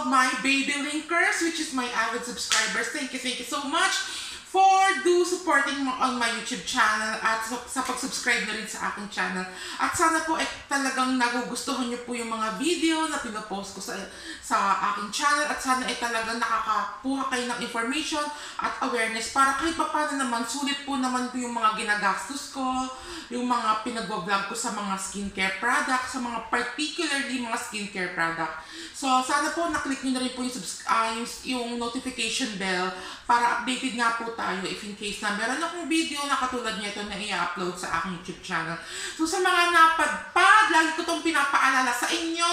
of my baby linkers, which is my avid subscribers. Thank you, thank you so much for do supporting mo on my YouTube channel at sa, sa pag-subscribe na rin sa aking channel. At sana po eh, talagang nagugustuhan niyo po yung mga video na pinopost ko sa, sa aking channel at sana eh talagang nakakakuha kayo ng information at awareness para kahit pa paano naman, sulit po naman po yung mga ginagastos ko, yung mga pinag-vlog ko sa mga skincare products, sa mga particularly mga skincare product. So, sana po naklik nyo na rin po yung, ah, yung, yung notification bell para updated nga po tayo if in case na meron akong video na katulad nito na i-upload sa aking YouTube channel. So, sa mga napadpad, lagi ko itong pinapaalala sa inyo.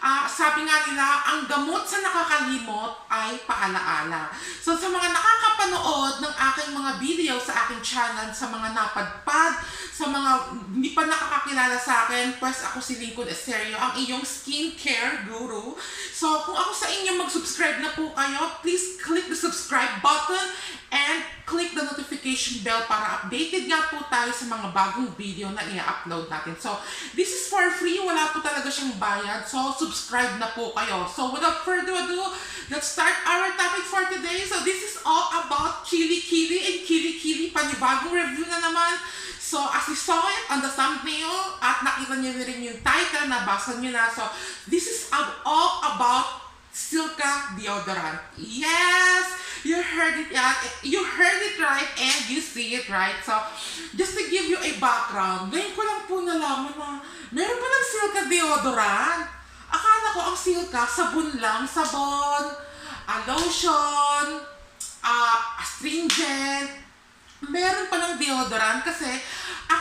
Ah, sabi nga nila, ang gamot sa nakakalimot ay paalaala. So, sa mga nakakapanood ng aking mga video sa aking channel, sa mga napadpad, sa mga hindi pa nakakakilala sa akin, pues ako si Lincoln Eserio, ang iyong skincare guru. So, kung ako sa inyo mag-subscribe na po kayo, please click the subscribe button and click the notification bell para updated nga po tayo sa mga bagong video na i-upload natin. So, this is for free. Wala po talaga siyang bayad. So, subscribe na po kayo. So, without further ado, let's start our topic for today. So, this is all about Kili Kili and Kili Kili. Panibagong review na naman. So, as you saw it on the thumbnail, at nakita niyo na rin yung title, nabasa niyo na. So, this is all about Silka deodorant. Yes! You heard it yeah, You heard it right and you see it right. So, just to give you a background, ngayon ko lang po nalaman na meron pa ng Silka deodorant. Akala ko ang Silka, sabon lang, sabon, ah, lotion, ah, astringent, meron pa ng deodorant kasi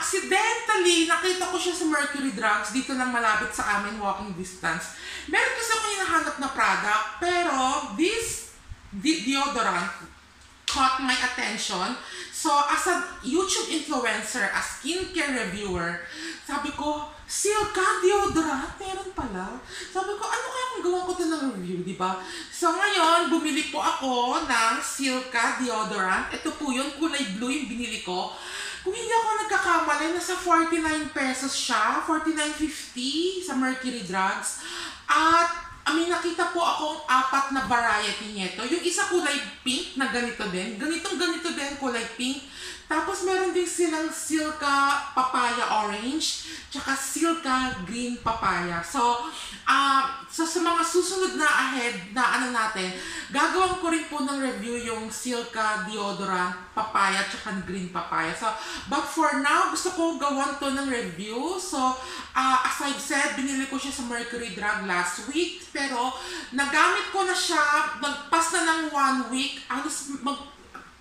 accidentally nakita ko siya sa Mercury Drugs dito lang malapit sa amin walking distance. Meron kasi ako hinahanap na product pero this de- deodorant caught my attention. So as a YouTube influencer, a skincare reviewer, sabi ko, Silka deodorant, meron pala. Sabi ko, ano kaya kung gawa ko ito ng review, di ba? So ngayon, bumili po ako ng Silka deodorant. Ito po yun, kulay blue yung binili ko. Kung hindi ako nagkakamali, nasa 49 pesos siya, 49.50 sa Mercury Drugs. At I mean, nakita po akong apat na variety nito. Yung isa kulay pink na ganito din. Ganitong ganito din, kulay pink. Tapos meron din silang Silka Papaya Orange, tsaka Silka Green Papaya. So, ah so sa mga susunod na ahead na ano natin, gagawin ko rin po ng review yung Silka Deodorant Papaya tsaka Green Papaya. So, but for now, gusto ko gawan to ng review. So, ah as I've said, binili ko siya sa Mercury Drug last week. Pero, nagamit ko na siya, nagpas na ng one week, alos mag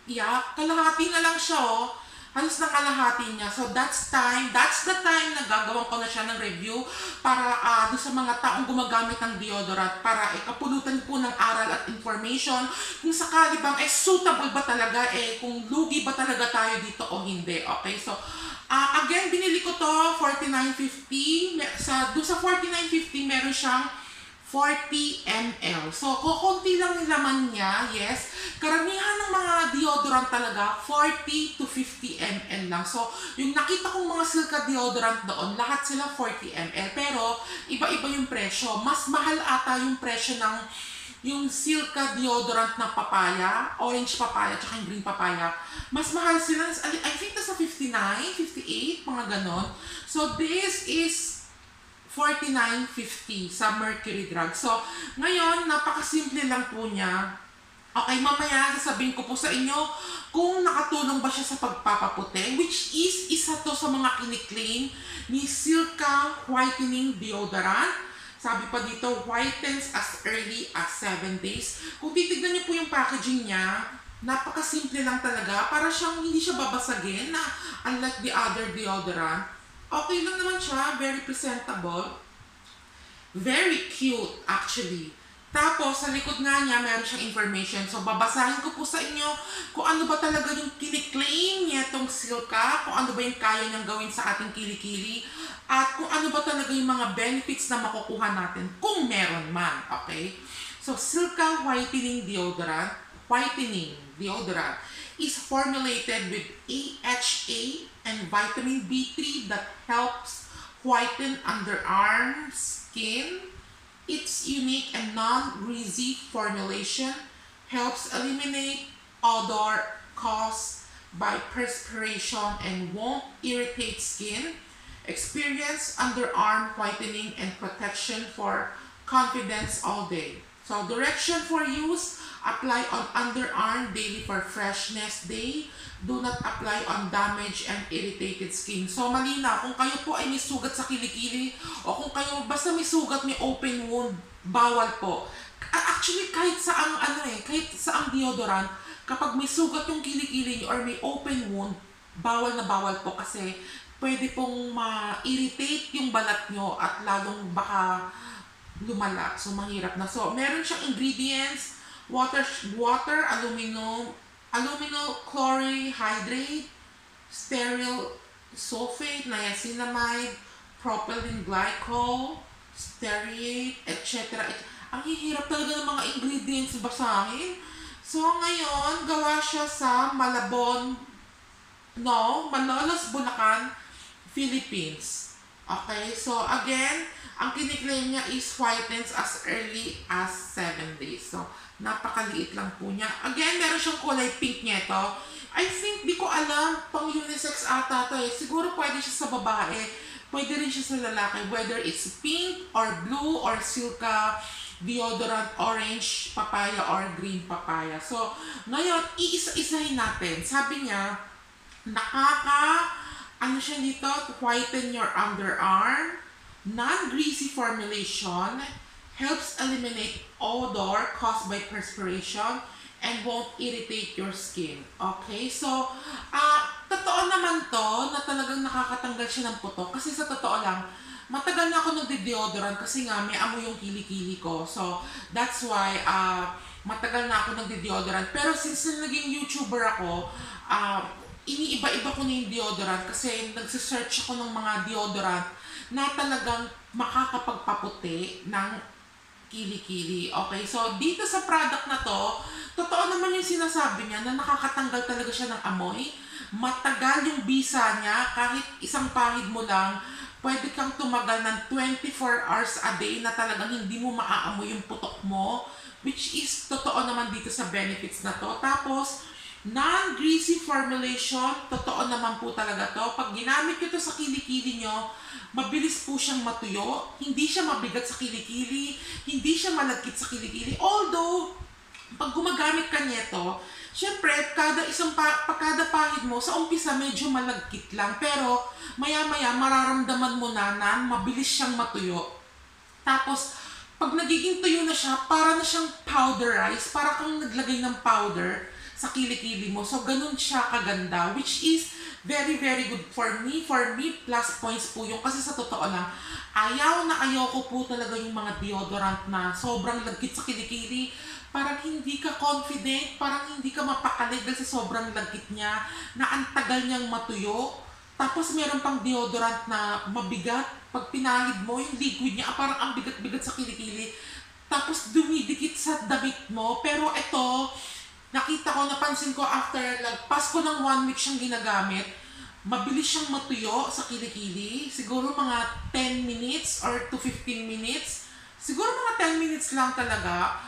Yeah, kalahati na lang siya oh. Halos na kalahati niya. So that's time, that's the time na gagawin ko na siya ng review para uh, sa mga taong gumagamit ng deodorant para ikapulutan po ng aral at information kung sakali bang eh suitable ba talaga eh kung lugi ba talaga tayo dito o hindi. Okay, so uh, again binili ko to 49.50 sa do sa 49.50 meron siyang 40 ml. So, kukunti lang yung laman niya, yes. Karamihan ng mga deodorant talaga, 40 to 50 ml lang. So, yung nakita kong mga Silka deodorant doon, lahat sila 40 ml. Pero, iba-iba yung presyo. Mas mahal ata yung presyo ng yung Silka deodorant na papaya, orange papaya, tsaka yung green papaya. Mas mahal sila, I think nasa 59, 58, mga ganon. So, this is 49.50 sa Mercury Drug. So, ngayon, napakasimple lang po niya. Okay, mamaya sasabihin ko po sa inyo kung nakatulong ba siya sa pagpapaputi, which is isa to sa mga kiniklaim ni Silka Whitening Deodorant. Sabi pa dito, whitens as early as 7 days. Kung titignan niyo po yung packaging niya, napakasimple lang talaga. Para siyang hindi siya babasagin na unlike the other deodorant okay lang naman siya, very presentable. Very cute, actually. Tapos, sa likod nga niya, meron siyang information. So, babasahin ko po sa inyo kung ano ba talaga yung kiniklaim niya itong Silka, kung ano ba yung kaya niyang gawin sa ating kilikili, at kung ano ba talaga yung mga benefits na makukuha natin, kung meron man, okay? So, Silka Whitening Deodorant. Whitening deodorant is formulated with AHA and vitamin B3 that helps whiten underarm skin. Its unique and non-greasy formulation helps eliminate odor caused by perspiration and won't irritate skin. Experience underarm whitening and protection for confidence all day. So direction for use, apply on underarm daily for freshness day. Do not apply on damaged and irritated skin. So malinaw, kung kayo po ay may sugat sa kilikili o kung kayo basta may sugat, may open wound, bawal po. Actually, kahit sa ang ano eh, kahit sa ang deodorant, kapag may sugat yung kilikili niyo or may open wound, bawal na bawal po kasi pwede pong ma-irritate yung balat nyo at lalong baka lumala. So, mahirap na. So, meron siyang ingredients, water, water, aluminum, aluminum chlorhydrate, sterile sulfate, niacinamide, propylene glycol, stearate, etc. Ang hihirap talaga ng mga ingredients basahin. So, ngayon, gawa siya sa Malabon, no, Malolos, Bulacan, Philippines. Okay, so again, ang kiniklaim niya is whitens as early as 7 days. So, napakaliit lang po niya. Again, meron siyang kulay pink nito. I think, di ko alam, pang unisex ata to eh. Siguro pwede siya sa babae, pwede rin siya sa lalaki, whether it's pink or blue or silka, deodorant, orange papaya or green papaya. So, ngayon, iisa-isahin natin. Sabi niya, nakaka ano siya dito, whiten your underarm, non-greasy formulation, helps eliminate odor caused by perspiration, and won't irritate your skin. Okay? So, uh, totoo naman to na talagang nakakatanggal siya ng putok. Kasi sa totoo lang, matagal na ako nagde-deodorant kasi nga may amoy yung kilikili ko. So, that's why uh, matagal na ako nagde-deodorant. Pero since naging YouTuber ako, uh, iniiba-iba ko na yung deodorant kasi nagsisearch ako ng mga deodorant na talagang makakapagpaputi ng kilikili. Okay, so dito sa product na to, totoo naman yung sinasabi niya na nakakatanggal talaga siya ng amoy. Matagal yung bisa niya, kahit isang pahid mo lang, pwede kang tumagal ng 24 hours a day na talagang hindi mo maaamoy yung putok mo, which is totoo naman dito sa benefits na to. Tapos, non-greasy formulation, totoo naman po talaga to. Pag ginamit nyo to sa kilikili nyo, mabilis po siyang matuyo, hindi siya mabigat sa kilikili, hindi siya malagkit sa kilikili. Although, pag gumagamit ka nito, syempre, kada isang pa, pagkada pahid mo, sa umpisa medyo malagkit lang. Pero, maya-maya, mararamdaman mo na na mabilis siyang matuyo. Tapos, pag nagiging tuyo na siya, para na siyang powderized, para kang naglagay ng powder sa kilikili mo. So, ganun siya kaganda, which is very, very good for me. For me, plus points po yung, kasi sa totoo lang, ayaw na ayaw ko po talaga yung mga deodorant na sobrang lagkit sa kilikili. Parang hindi ka confident, parang hindi ka mapakalig dahil sa sobrang lagkit niya, na ang tagal niyang matuyo. Tapos meron pang deodorant na mabigat. Pag pinahid mo, yung liquid niya, ah, parang ang bigat-bigat sa kilikili. Tapos dumidikit sa damit mo. Pero ito, nakita ko, napansin ko after lagpas ko ng one week siyang ginagamit, mabilis siyang matuyo sa kilikili. Siguro mga 10 minutes or to 15 minutes. Siguro mga 10 minutes lang talaga.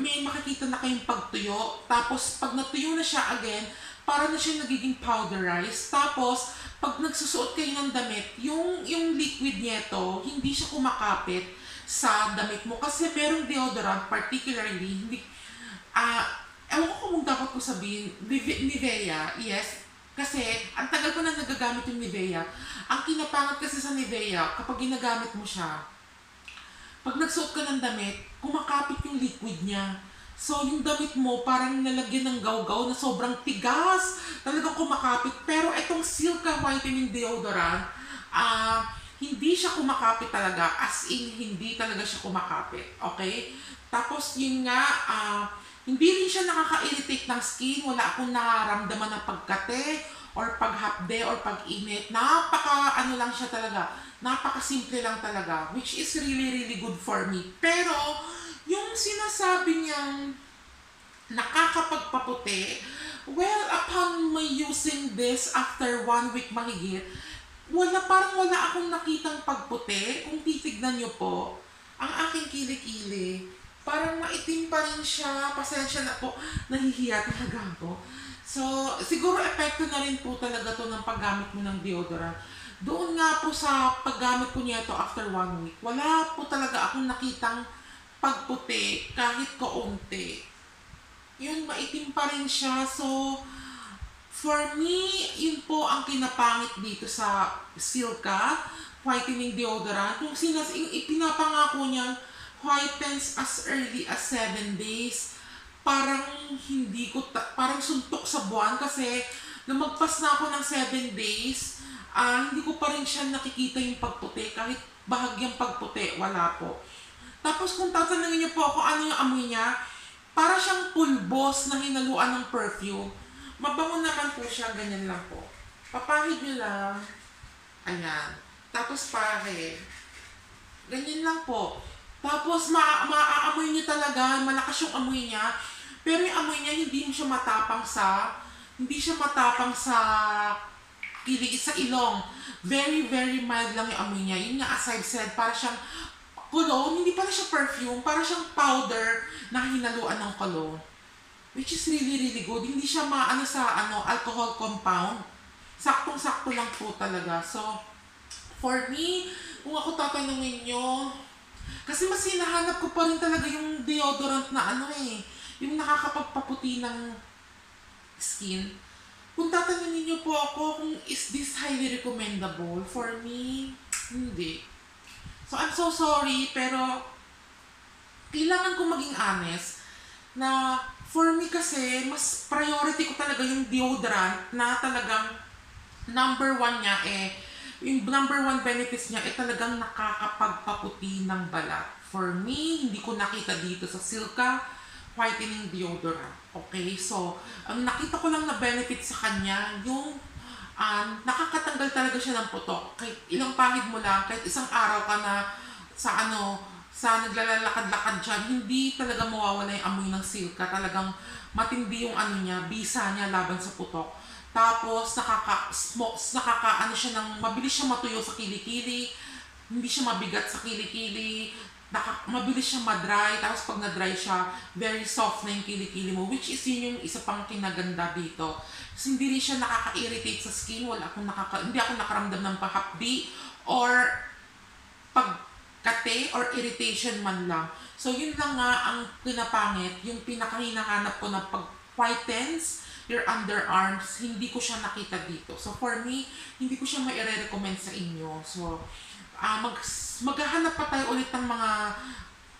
May makikita na kayong pagtuyo. Tapos pag natuyo na siya again, para na siya nagiging powderized. Tapos, pag nagsusuot kayo ng damit, yung, yung liquid nito, hindi siya kumakapit sa damit mo. Kasi merong deodorant, particularly, hindi, ah, uh, ewan ko kung dapat ko sabihin, Nivea, yes, kasi ang tagal ko na nagagamit yung Nivea. Ang kinapangat kasi sa Nivea, kapag ginagamit mo siya, pag nagsuot ka ng damit, kumakapit yung liquid niya. So, yung damit mo, parang nalagyan ng gaw-gaw na sobrang tigas. Talagang kumakapit. Pero itong Silka Whitening Deodorant, ah, uh, hindi siya kumakapit talaga. As in, hindi talaga siya kumakapit. Okay? Tapos, yun nga, ah, uh, hindi rin siya nakaka-irritate ng skin. Wala akong nararamdaman ng pagkate or paghapde or pag-init. Napaka, ano lang siya talaga. Napaka-simple lang talaga. Which is really, really good for me. Pero, yung sinasabi niyang nakakapagpaputi. Well, upon my using this after one week mahigit, wala, parang wala akong nakitang pagputi. Kung titignan nyo po, ang aking kilikili, parang maitim pa rin siya. Pasensya na po, nahihiya talaga ako. So, siguro epekto na rin po talaga to ng paggamit mo ng deodorant. Doon nga po sa paggamit ko niya to after one week, wala po talaga akong nakitang pagputi kahit kaunti. Yun, maitim pa rin siya. So, for me, yun po ang kinapangit dito sa Silka whitening deodorant. Yung sinas, ipinapangako niyan, whitens as early as 7 days. Parang hindi ko, ta- parang suntok sa buwan kasi nung magpas na ako ng 7 days, ah hindi ko pa rin siya nakikita yung pagputi. Kahit bahagyang pagputi, wala po. Tapos kung tatanungin niyo po ako ano yung amoy niya, para siyang pulbos na hinaluan ng perfume. Mabango naman po siya, ganyan lang po. Papahid niyo lang. Ayan. Tapos pahid. Ganyan lang po. Tapos ma maaamoy niyo talaga, malakas yung amoy niya. Pero yung amoy niya hindi siya matapang sa hindi siya matapang sa kilig sa ilong. Very, very mild lang yung amoy niya. Yun nga, as I've said, para siyang cologne, hindi pala siya perfume, para siyang powder na hinaluan ng cologne. Which is really, really good. Hindi siya maano sa ano, alcohol compound. Saktong-sakto lang po talaga. So, for me, kung ako tatanungin nyo, kasi mas hinahanap ko pa rin talaga yung deodorant na ano eh, yung nakakapagpaputi ng skin. Kung tatanungin niyo po ako kung is this highly recommendable, for me, hindi. So, I'm so sorry, pero kailangan ko maging honest na for me kasi, mas priority ko talaga yung deodorant na talagang number one niya eh, yung number one benefits niya eh talagang nakakapagpaputi ng balat. For me, hindi ko nakita dito sa Silka whitening deodorant. Okay? So, ang nakita ko lang na benefit sa kanya, yung um, nakakatanggal talaga siya ng putok. Kahit ilang pahid mo lang, kahit isang araw ka na sa ano, sa naglalakad-lakad dyan, hindi talaga mawawala yung amoy ng silka. Talagang matindi yung ano niya, bisa niya laban sa putok. Tapos, nakaka, smokes, nakaka, ano siya ng, mabilis siya matuyo sa kilikili, hindi siya mabigat sa kilikili, naka, mabilis siya madry, tapos pag na-dry siya, very soft na yung kilikili mo, which is yun yung isa pang kinaganda dito. Kasi hindi rin siya nakaka-irritate sa skin, wala akong nakaka, hindi ako nakaramdam ng pahapdi, or pagkate, or irritation man lang. So yun lang nga ang pinapangit, yung pinakahinahanap ko na pag-whitens, your underarms, hindi ko siya nakita dito. So for me, hindi ko siya mai-recommend sa inyo. So, ah mag, maghahanap pa tayo ulit ng mga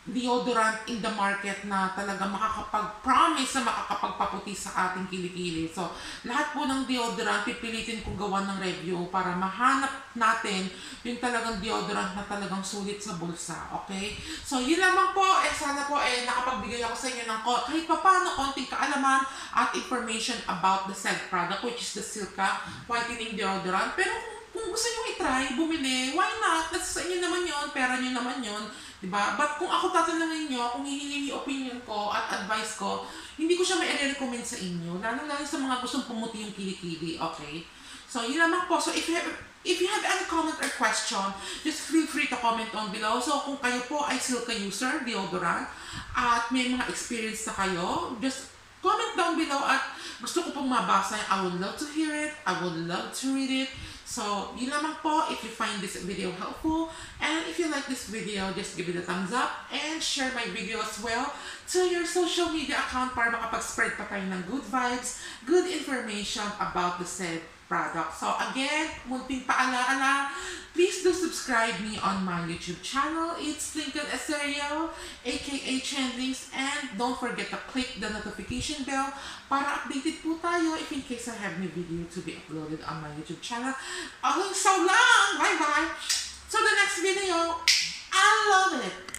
deodorant in the market na talaga makakapag-promise na makakapagpaputi sa ating kilikili. So, lahat po ng deodorant, pipilitin kong gawa ng review para mahanap natin yung talagang deodorant na talagang sulit sa bulsa. Okay? So, yun lamang po. Eh, sana po eh, nakapagbigay ako sa inyo ng kahit pa paano konting kaalaman at information about the said product, which is the Silka Whitening Deodorant. Pero kung, kung gusto nyo i-try, bumili, why not? Nasa sa inyo naman yon pera nyo naman yon Diba? But kung ako tatanungin nyo, kung hihingi opinion ko at advice ko, hindi ko siya may recommend sa inyo. Lalo lalo sa mga gustong pumuti yung kilikili. Okay? So, yun lamang po. So, if you have, if you have any comment or question, just feel free to comment on below. So, kung kayo po ay Silka user, deodorant, at may mga experience na kayo, just comment down below at gusto ko pong mabasa. I would love to hear it. I would love to read it. So, yun lamang po if you find this video helpful. And if you like this video, just give it a thumbs up and share my video as well to your social media account para makapag-spread pa tayo ng good vibes, good information about the said product. So again, munting paalaala, please do subscribe me on my YouTube channel. It's Lincoln Eserio, aka Trendings, and don't forget to click the notification bell para updated po tayo if in case I have new video to be uploaded on my YouTube channel. Oh, so long! Bye-bye! So the next video, I love it!